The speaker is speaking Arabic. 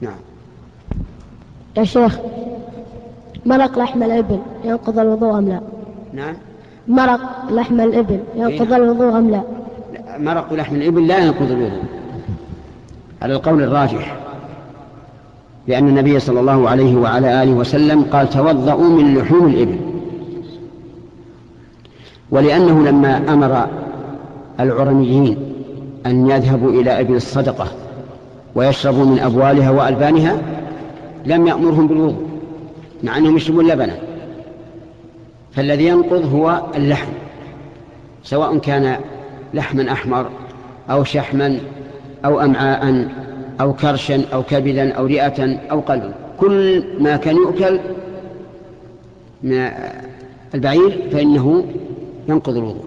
نعم. يا شيخ مرق لحم الإبل ينقض الوضوء أم لا؟ نعم. مرق لحم الإبل ينقض إيه. الوضوء أم لا؟ مرق لحم الإبل لا ينقض الوضوء. على القول الراجح لأن النبي صلى الله عليه وعلى آله وسلم قال توضأوا من لحوم الإبل. ولأنه لما أمر العرنيين أن يذهبوا إلى إبل الصدقة ويشربوا من أبوالها وألبانها لم يأمرهم بالوضوء مع أنهم يشربون لبنا فالذي ينقض هو اللحم سواء كان لحما أحمر أو شحما أو أمعاء أو كرشا أو كبدا أو رئة أو قلبا كل ما كان يؤكل من البعير فإنه ينقض الوضوء.